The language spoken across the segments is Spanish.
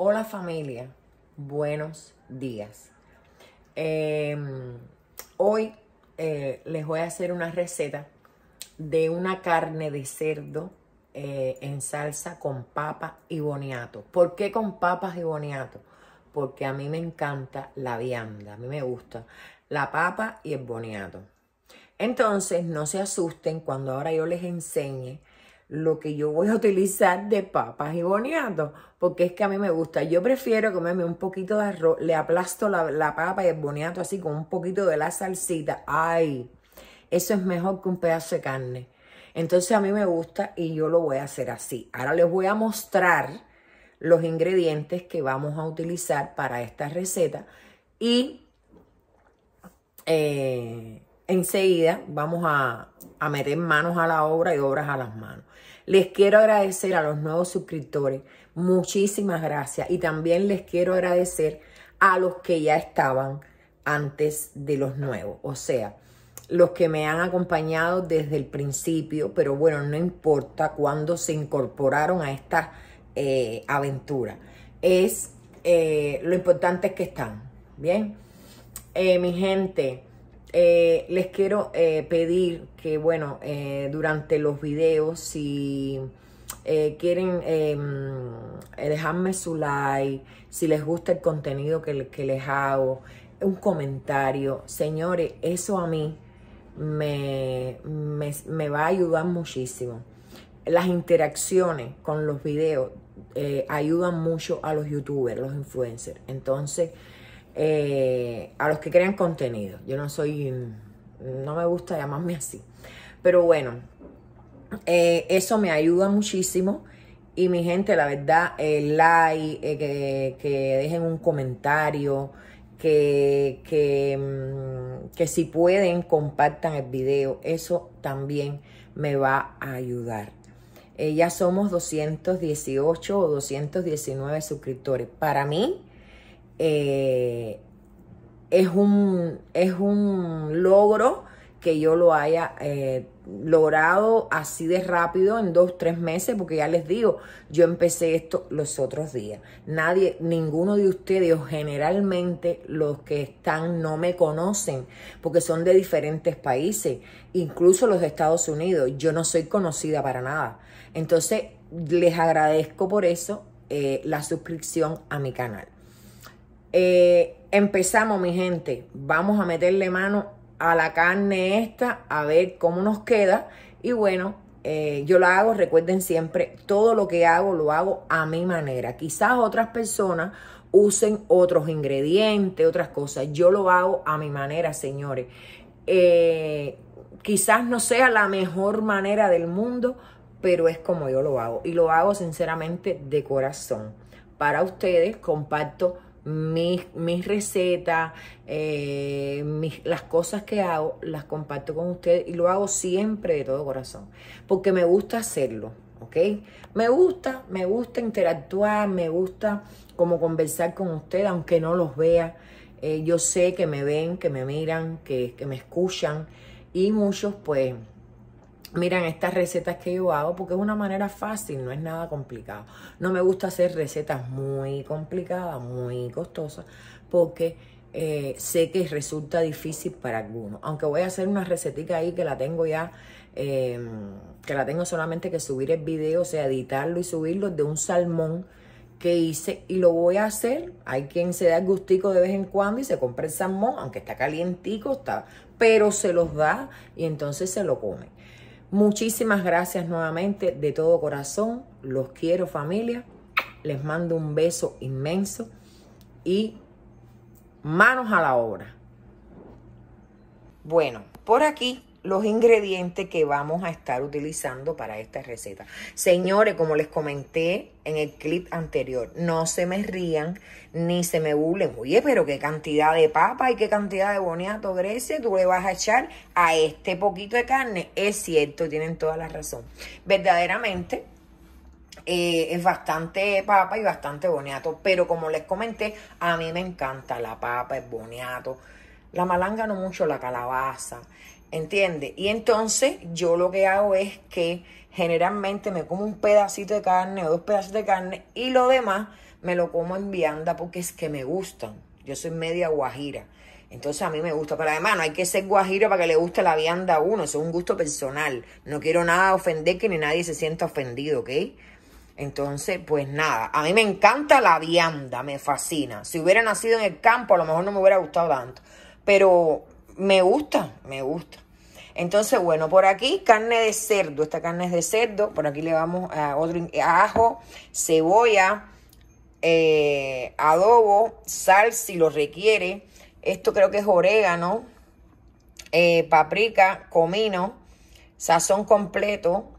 Hola familia, buenos días. Em, hoy eh, les voy a hacer una receta de una carne de cerdo eh, en salsa con papa y boniato. ¿Por qué con papas y boniato? Porque a mí me encanta la vianda, a mí me gusta la papa y el boniato. Entonces, no se asusten cuando ahora yo les enseñe lo que yo voy a utilizar de papas y boniato, porque es que a mí me gusta. Yo prefiero comerme un poquito de arroz, le aplasto la, papa y el boniato así con un poquito de la salsita. ¡Ay! Eso es mejor que un pedazo de carne. Entonces a mí me gusta y yo lo voy a hacer así. Ahora les voy a mostrar los ingredientes que vamos a utilizar para esta receta y eh, enseguida vamos a, a meter manos a la obra y obras a las manos. Les quiero agradecer a los nuevos suscriptores. Muchísimas gracias. Y también les quiero agradecer a los que ya estaban antes de los nuevos. O sea, los que me han acompañado desde el principio, pero bueno, no importa cuándo se incorporaron a esta eh, aventura. Es eh, lo importante es que están. Bien, eh, mi gente, eh, les quiero eh, pedir que, bueno, eh, durante los videos, si quieren em, dejarme su like, si les gusta el contenido que, les hago, un comentario, señores, eso a mí me, me, me va a ayudar muchísimo. Las interacciones con los videos ayudan mucho a los youtubers, los influencers. Entonces, eh, a los que crean contenido. Yo no soy, no me gusta llamarme así. Pero bueno, eh, eso me ayuda muchísimo. Y mi gente, la verdad, el like, eh, que, dejen un comentario, que, que, mm, que si pueden compartan el video. Eso también me va a ayudar. ya somos 218 o 219 suscriptores. Para mí, eh, es, un, es un logro que yo lo haya eh, logrado así de rápido en dos, tres meses, porque ya les digo, yo empecé esto los otros días. Nadie, ninguno de ustedes, o generalmente los que están no me conocen, porque son de diferentes países, incluso los de Estados Unidos. Yo no soy conocida para nada. Entonces, les agradezco por eso eh, la suscripción a mi canal. Eh, empezamos, mi gente. Vamos a meterle mano a la carne esta, a ver cómo nos queda. Y bueno, eh, yo lo hago, recuerden siempre, todo lo que hago lo hago a mi manera. Quizás otras personas usen otros ingredientes, otras cosas. Yo lo hago a mi manera, señores. Eh, quizás no sea la mejor manera del mundo, pero es como yo lo hago. Y lo hago sinceramente de corazón. Para ustedes comparto mis, mis recetas, eh, las cosas que hago, las comparto con ustedes y lo hago siempre de todo corazón, porque me gusta hacerlo, ¿ok? Me gusta, me gusta interactuar, me gusta como conversar con ustedes, aunque no los vea. Eh, yo sé que me ven, que me miran, que, que me escuchan y muchos pues miran estas recetas que yo hago porque es una manera fácil, no es nada complicado. No me gusta hacer recetas muy complicadas, muy costosas, porque eh, sé que resulta difícil para algunos. Aunque voy a hacer una recetita ahí que la tengo ya, em, que la tengo solamente que subir el video, o sea, editarlo y subirlo de un salmón que hice y lo voy a hacer. Hay quien se da el gustico de vez en cuando y se compra el salmón, aunque está calientico, está, pero se los da y entonces se lo come. Muchísimas gracias nuevamente de todo corazón. Los quiero familia. Les mando un beso inmenso y manos a la obra. Bueno, por aquí los ingredientes que vamos a estar utilizando para esta receta. Señores, como les comenté en el clip anterior, no se me rían ni se me burlen. Oye, pero qué cantidad de papa y qué cantidad de boniato, Grecia, tú le vas a echar a este poquito de carne. Es cierto, tienen toda la razón. Verdaderamente, eh, es bastante papa y bastante boniato. Pero como les comenté, a mí me encanta la papa, el boniato. La malanga no mucho, la calabaza. ¿Entiendes? Y entonces yo lo que hago es que generalmente me como un pedacito de carne o dos pedazos de carne y lo demás me lo como en vianda porque es que me gustan. Yo soy media guajira. Entonces a mí me gusta, pero además no hay que ser guajiro para que le guste la vianda a uno, eso es un gusto personal. No quiero nada ofender que ni nadie se sienta ofendido, ¿ok? Entonces, pues nada, a mí me encanta la vianda, me fascina. Si hubiera nacido en el campo, a lo mejor no me hubiera gustado tanto, pero me gusta, me gusta. Entonces, bueno, por aquí carne de cerdo, esta carne es de cerdo, por aquí le vamos a otro ajo, cebolla, eh, adobo, sal si lo requiere, esto creo que es orégano, eh, paprika, comino, sazón completo,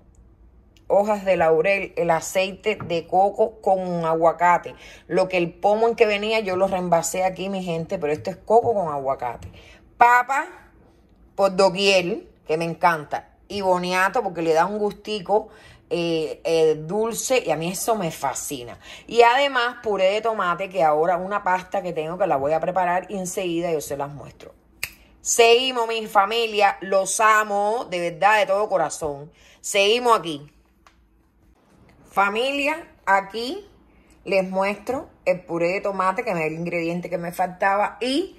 hojas de laurel, el aceite de coco con aguacate. Lo que el pomo en que venía yo lo reembasé aquí, mi gente, pero esto es coco con aguacate. Papa por doquier, que me encanta. Y boniato porque le da un gustico eh, eh, dulce y a mí eso me fascina. Y además puré de tomate, que ahora una pasta que tengo que la voy a preparar y enseguida yo se las muestro. Seguimos, mi familia, los amo de verdad, de todo corazón. Seguimos aquí. Familia, aquí les muestro el puré de tomate, que es el ingrediente que me faltaba, y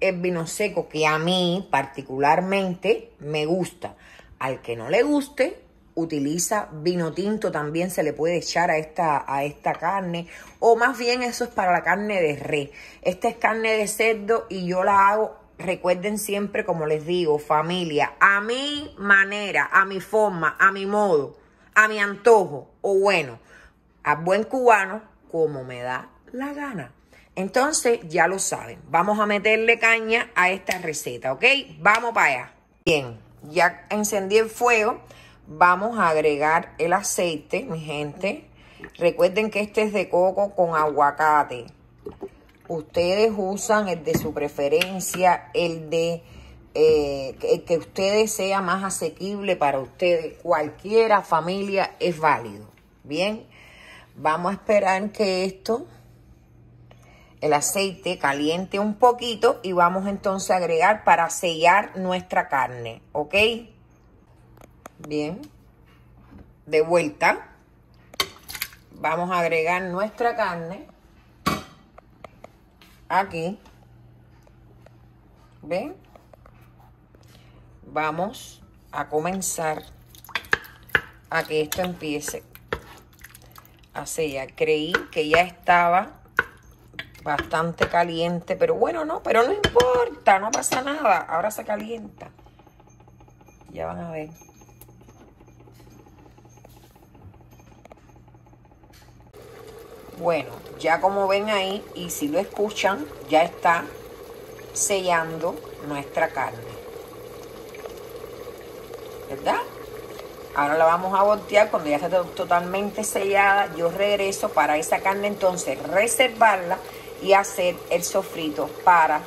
el vino seco, que a mí particularmente me gusta. Al que no le guste, utiliza vino tinto también se le puede echar a esta, a esta carne o más bien eso es para la carne de res. Esta es carne de cerdo y yo la hago, recuerden siempre como les digo, familia, a mi manera, a mi forma, a mi modo, a mi antojo o bueno, a buen cubano como me da la gana. Entonces ya lo saben, vamos a meterle caña a esta receta, ¿ok? Vamos para allá. Bien, ya encendí el fuego vamos a agregar el aceite, mi gente. Recuerden que este es de coco con aguacate. Ustedes usan el de su preferencia, el de eh, el que ustedes sea más asequible para ustedes. Cualquiera familia es válido. Bien, vamos a esperar que esto, el aceite caliente un poquito y vamos entonces a agregar para sellar nuestra carne. ¿Ok? Bien. De vuelta. Vamos a agregar nuestra carne. Aquí. ¿Ven? Vamos a comenzar a que esto empiece a sellar. Creí que ya estaba bastante caliente, pero bueno, no, pero no importa, no pasa nada. Ahora se calienta. Ya van a ver. Bueno, ya como ven ahí, y si lo escuchan, ya está sellando nuestra carne. ¿Verdad? Ahora la vamos a voltear cuando ya esté totalmente sellada. Yo regreso para esa carne entonces reservarla y hacer el sofrito para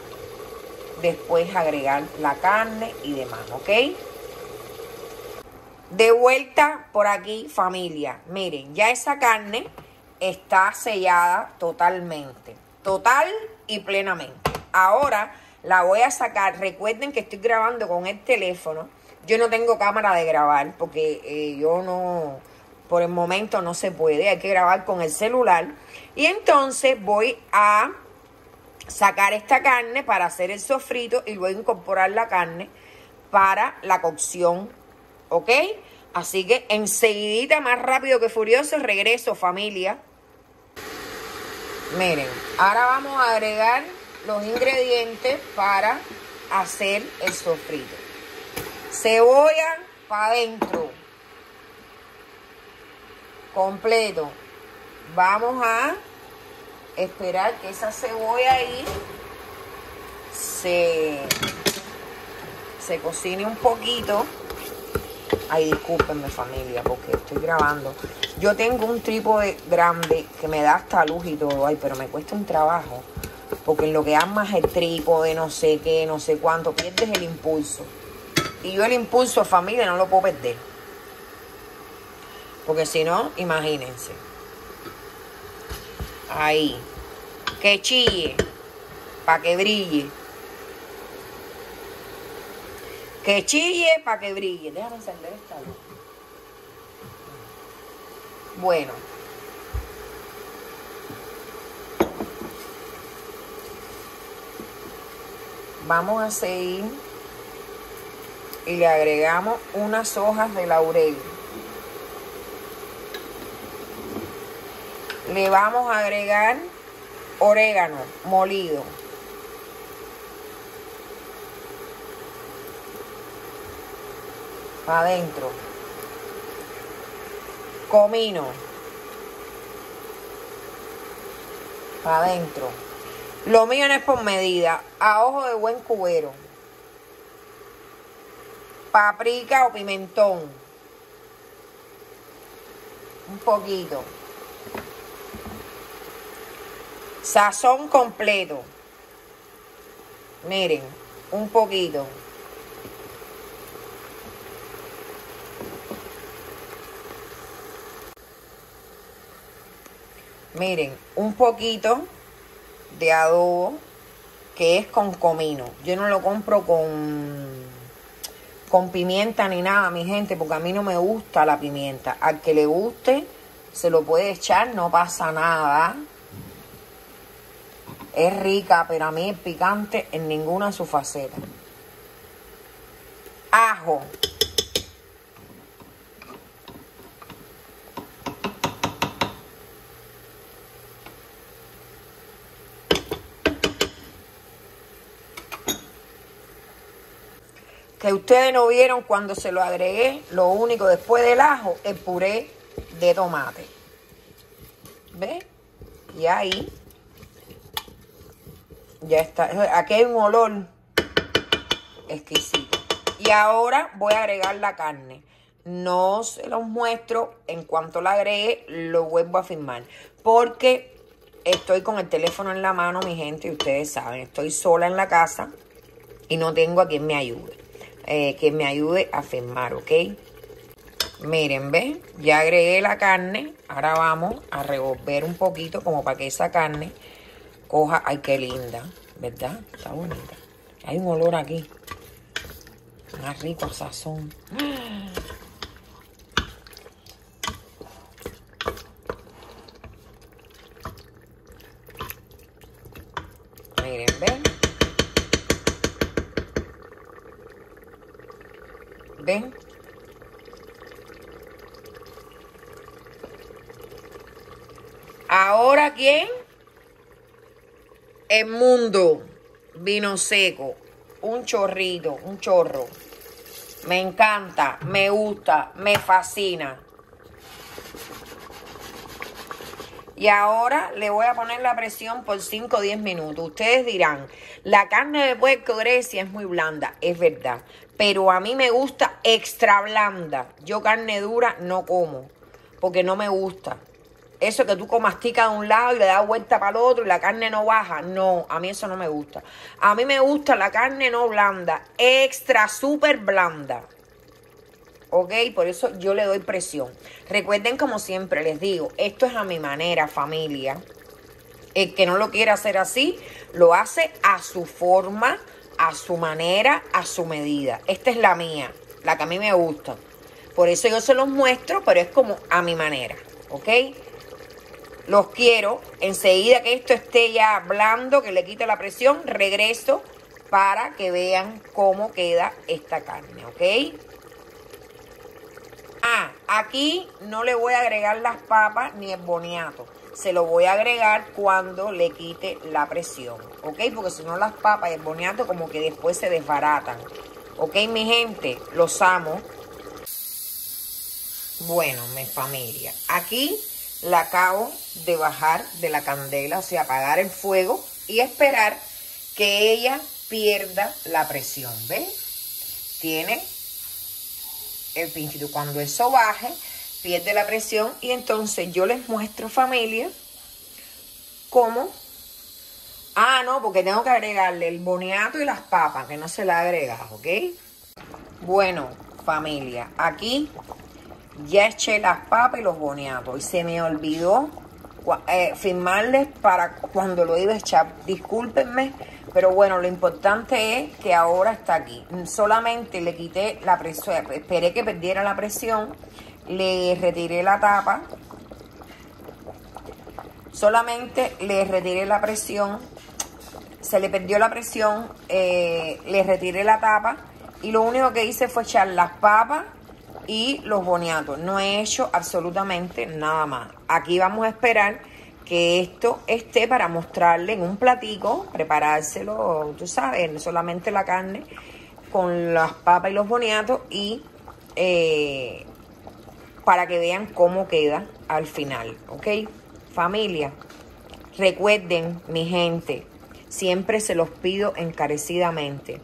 después agregar la carne y demás, ¿ok? De vuelta por aquí, familia. Miren, ya esa carne está sellada totalmente, total y plenamente. Ahora la voy a sacar. Recuerden que estoy grabando con el teléfono. Yo no tengo cámara de grabar porque eh, yo no, por el momento no se puede. Hay que grabar con el celular. Y entonces voy a sacar esta carne para hacer el sofrito y luego incorporar la carne para la cocción. ¿Ok? Así que enseguida, más rápido que furioso, regreso familia. Miren, ahora vamos a agregar los ingredientes para hacer el sofrito. Cebolla para adentro. Completo. Vamos a esperar que esa cebolla ahí se, se cocine un poquito. Ay, discúlpenme familia, porque estoy grabando. Yo tengo un trípode grande que me da hasta luz y todo. Ay, pero me cuesta un trabajo. Porque en lo que amas el trípode, no sé qué, no sé cuánto, pierdes el impulso. Y yo el impulso, familia, no lo puedo perder. Porque si no, imagínense. Ahí. Que chille. Para que brille. Que chille para que brille. Déjame encender esta luz. Bueno. Vamos a seguir y le agregamos unas hojas de laurel. Le vamos a agregar orégano molido. Adentro. Comino. Adentro. Lo mío no es por medida. A ojo de buen cubero. Paprika o pimentón. Un poquito. Sazón completo. Miren, un poquito. Miren, un poquito de adobo que es con comino. Yo no lo compro con, con pimienta ni nada, mi gente, porque a mí no me gusta la pimienta. Al que le guste, se lo puede echar, no pasa nada. Es rica, pero a mí es picante en ninguna de sus facetas. Ajo. que ustedes no vieron cuando se lo agregué, lo único después del ajo, el puré de tomate. ¿Ve? Y ahí ya está. Aquí hay un olor exquisito. Y ahora voy a agregar la carne. No se los muestro. En cuanto la agregue, lo vuelvo a filmar. Porque estoy con el teléfono en la mano, mi gente. Y ustedes saben, estoy sola en la casa. Y no tengo a quien me ayude. Eh, que me ayude a firmar, ¿ok? Miren, ¿ven? Ya agregué la carne. Ahora vamos a revolver un poquito como para que esa carne coja... ¡Ay, qué linda! ¿Verdad? Está bonita. Hay un olor aquí. Más rico sazón. Miren, ¿ven? ¿Ven? Ahora, ¿quién? El mundo. Vino seco. Un chorrito, un chorro. Me encanta, me gusta, me fascina. Y ahora le voy a poner la presión por 5 o 10 minutos. Ustedes dirán, la carne de puerco Grecia es muy blanda. Es verdad pero a mí me gusta extra blanda. Yo carne dura no como, porque no me gusta. Eso que tú comasticas de un lado y le das vuelta para el otro y la carne no baja. No, a mí eso no me gusta. A mí me gusta la carne no blanda, extra súper blanda. ¿Ok? Por eso yo le doy presión. Recuerden, como siempre les digo, esto es a mi manera, familia. El que no lo quiera hacer así, lo hace a su forma a su manera, a su medida. Esta es la mía, la que a mí me gusta. Por eso yo se los muestro, pero es como a mi manera, ¿ok? Los quiero. Enseguida que esto esté ya blando, que le quite la presión, regreso para que vean cómo queda esta carne, ¿ok? Ah, aquí no le voy a agregar las papas ni el boniato se lo voy a agregar cuando le quite la presión, ¿ok? Porque si no las papas y el boniato como que después se desbaratan, ¿ok? Mi gente, los amo. Bueno, mi familia, aquí la acabo de bajar de la candela, o sea, apagar el fuego y esperar que ella pierda la presión, ¿ven? Tiene el pinchito. Cuando eso baje, pierde la presión y entonces yo les muestro familia cómo ah no porque tengo que agregarle el boniato y las papas que no se la he agregado ok bueno familia aquí ya eché las papas y los boniatos y se me olvidó eh, firmarles para cuando lo iba a echar discúlpenme pero bueno, lo importante es que ahora está aquí. Solamente le quité la presión, esperé que perdiera la presión le retiré la tapa, solamente le retiré la presión, se le perdió la presión, eh, le retiré la tapa y lo único que hice fue echar las papas y los boniatos. No he hecho absolutamente nada más. Aquí vamos a esperar que esto esté para mostrarle en un platico, preparárselo, tú sabes, solamente la carne con las papas y los boniatos y eh, para que vean cómo queda al final, ¿ok? Familia, recuerden, mi gente, siempre se los pido encarecidamente,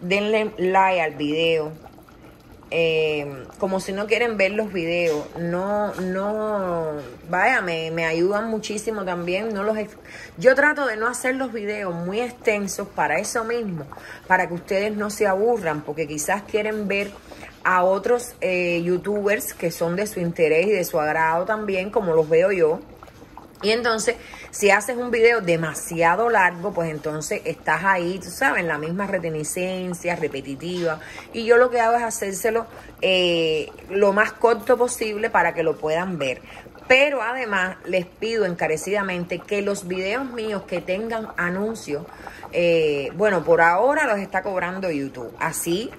denle like al video, eh, como si no quieren ver los videos, no, no, vaya, me, me, ayudan muchísimo también. No los, yo trato de no hacer los videos muy extensos para eso mismo, para que ustedes no se aburran, porque quizás quieren ver a otros eh, youtubers que son de su interés y de su agrado también, como los veo yo. Y entonces, si haces un video demasiado largo, pues entonces estás ahí, tú sabes, en la misma retenicencia, repetitiva. Y yo lo que hago es hacérselo eh, lo más corto posible para que lo puedan ver. Pero además les pido encarecidamente que los videos míos que tengan anuncios, eh, bueno, por ahora los está cobrando YouTube. Así,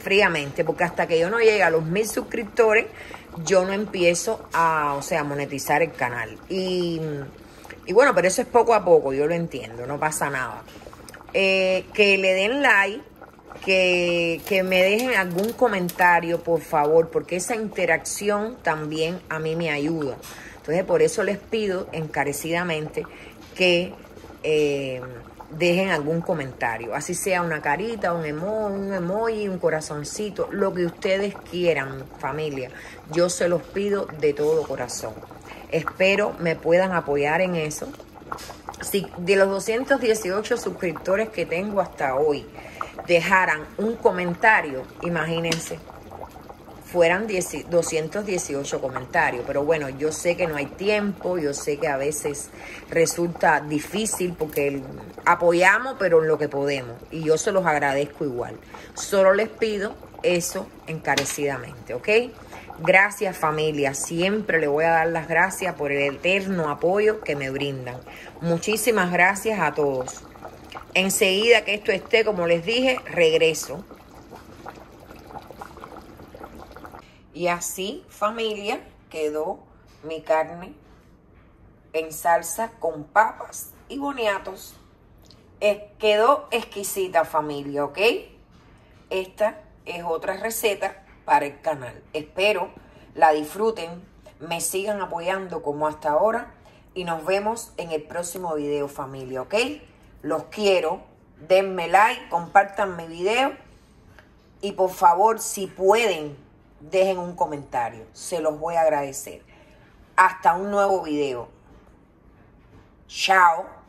fríamente, porque hasta que yo no llegue a los mil suscriptores, yo no empiezo a, o sea, monetizar el canal. Y, bueno, pero eso es poco a poco, yo lo entiendo, no pasa nada. Eh, que le den like, que, que me dejen algún comentario, por favor, porque esa interacción también a mí me ayuda. Entonces, por eso les pido encarecidamente que... Eh, dejen algún comentario, así sea una carita, un emoji, un emoji, un corazoncito, lo que ustedes quieran, familia. Yo se los pido de todo corazón. Espero me puedan apoyar en eso. Si de los 218 suscriptores que tengo hasta hoy dejaran un comentario, imagínense, fueran 218 comentarios. Pero bueno, yo sé que no hay tiempo, yo sé que a veces resulta difícil porque apoyamos, pero en lo que podemos. Y yo se los agradezco igual. Solo les pido eso encarecidamente, ¿ok? Gracias familia, siempre le voy a dar las gracias por el eterno apoyo que me brindan. Muchísimas gracias a todos. Enseguida que esto esté, como les dije, regreso Y así, familia, quedó mi carne en salsa con papas y boniatos. quedó exquisita, familia, ¿ok? Esta es otra receta para el canal. Espero la disfruten, me sigan apoyando como hasta ahora y nos vemos en el próximo video, familia, ¿ok? Los quiero. Denme like, compartan mi video y por favor, si pueden, dejen un comentario. Se los voy a agradecer. Hasta un nuevo video. Chao.